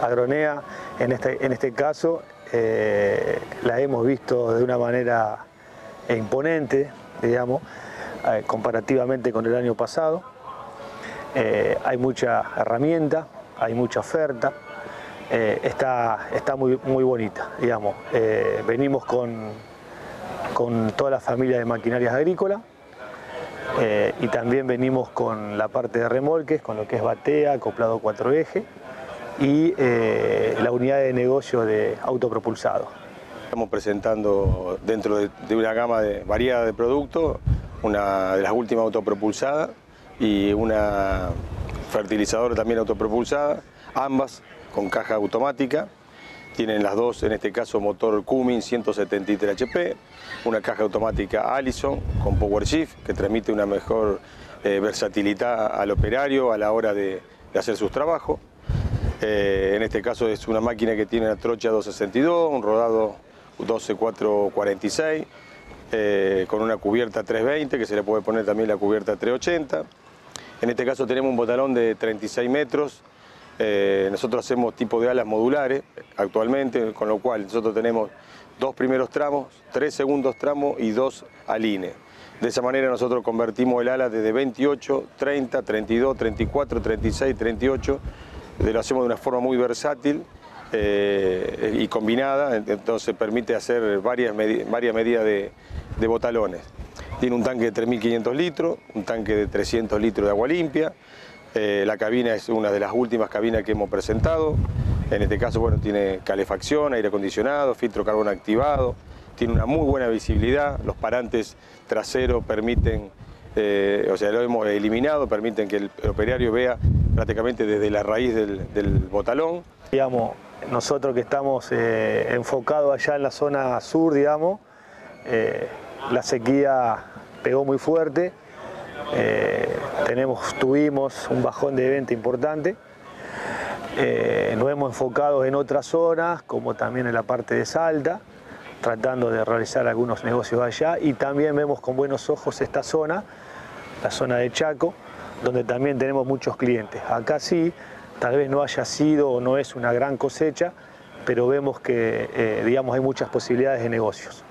Agronea, en este, en este caso, eh, la hemos visto de una manera imponente, digamos, eh, comparativamente con el año pasado. Eh, hay mucha herramienta, hay mucha oferta, está, está muy, muy bonita, digamos. venimos con, con toda la familia de maquinarias agrícolas, y también venimos con la parte de remolques, con lo que es batea, acoplado cuatro ejes, y eh, la unidad de negocio de autopropulsado. Estamos presentando dentro de, una gama variada de productos, una de las últimas autopropulsadas y una fertilizadora también autopropulsada, ambas con caja automática. Tienen las dos, en este caso, motor Cummins 173 HP, una caja automática Allison con Power Shift que transmite una mejor eh, versatilidad al operario a la hora de hacer sus trabajos. Eh, en este caso es una máquina que tiene una trocha 262, un rodado 12446, eh, con una cubierta 320 que se le puede poner también la cubierta 380. En este caso tenemos un botalón de 36 metros. Eh, nosotros hacemos tipo de alas modulares actualmente, con lo cual nosotros tenemos dos primeros tramos, tres segundos tramos y dos alines. De esa manera nosotros convertimos el ala desde 28, 30, 32, 34, 36, 38 lo hacemos de una forma muy versátil eh, y combinada, entonces permite hacer varias, varias medidas de, botalones. Tiene un tanque de 3.500 litros, un tanque de 300 litros de agua limpia, eh, la cabina es una de las últimas cabinas que hemos presentado, en este caso bueno, tiene calefacción, aire acondicionado, filtro carbón activado, tiene una muy buena visibilidad, los parantes traseros permiten eh, o sea, lo hemos eliminado, permiten que el operario vea prácticamente desde la raíz del, botalón. Digamos, nosotros que estamos eh, enfocados allá en la zona sur, digamos, eh, la sequía pegó muy fuerte, tenemos, tuvimos un bajón de venta importante, nos hemos enfocado en otras zonas, como también en la parte de Salta, tratando de realizar algunos negocios allá. Y también vemos con buenos ojos esta zona la zona de Chaco, donde también tenemos muchos clientes. Acá sí, tal vez no haya sido o no es una gran cosecha, pero vemos que eh, digamos, hay muchas posibilidades de negocios.